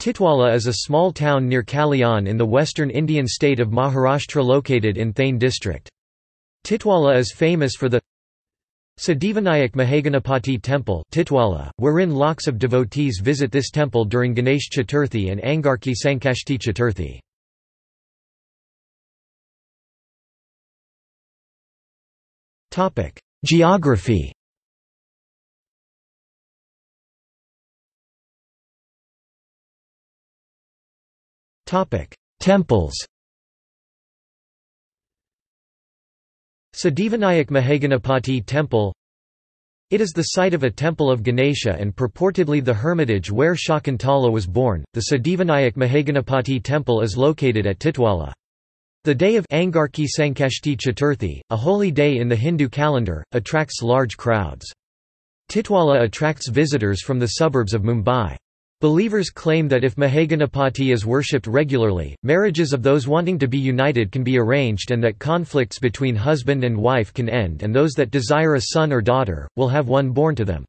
Titwala is a small town near Kalyan in the western Indian state of Maharashtra located in Thane district. Titwala is famous for the Siddhivinayak Mahaganapati Temple Titwala, wherein lakhs of devotees visit this temple during Ganesh Chaturthi and Angarki Sankashti Chaturthi. Geography Temples Siddhivinayak Mahaganapati Temple It is the site of a temple of Ganesha and purportedly the hermitage where Shakuntala was born. The Siddhivinayak Mahaganapati Temple is located at Titwala. The day of Angarki Sankashti Chaturthi, a holy day in the Hindu calendar, attracts large crowds. Titwala attracts visitors from the suburbs of Mumbai. Believers claim that if Mahaganapati is worshipped regularly, marriages of those wanting to be united can be arranged and that conflicts between husband and wife can end and those that desire a son or daughter, will have one born to them.